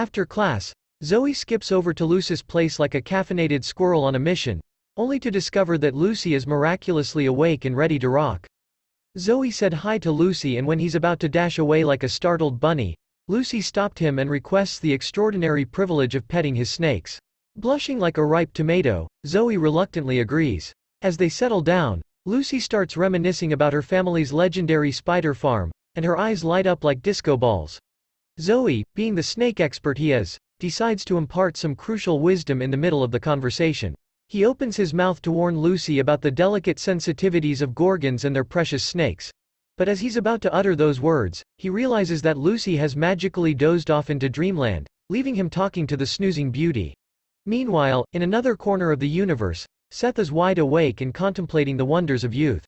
After class, Zoe skips over to Lucy's place like a caffeinated squirrel on a mission, only to discover that Lucy is miraculously awake and ready to rock. Zoe said hi to Lucy and when he's about to dash away like a startled bunny, Lucy stopped him and requests the extraordinary privilege of petting his snakes. Blushing like a ripe tomato, Zoe reluctantly agrees. As they settle down, Lucy starts reminiscing about her family's legendary spider farm, and her eyes light up like disco balls. Zoe, being the snake expert he is, decides to impart some crucial wisdom in the middle of the conversation. He opens his mouth to warn Lucy about the delicate sensitivities of gorgons and their precious snakes. But as he's about to utter those words, he realizes that Lucy has magically dozed off into dreamland, leaving him talking to the snoozing beauty. Meanwhile, in another corner of the universe, Seth is wide awake and contemplating the wonders of youth.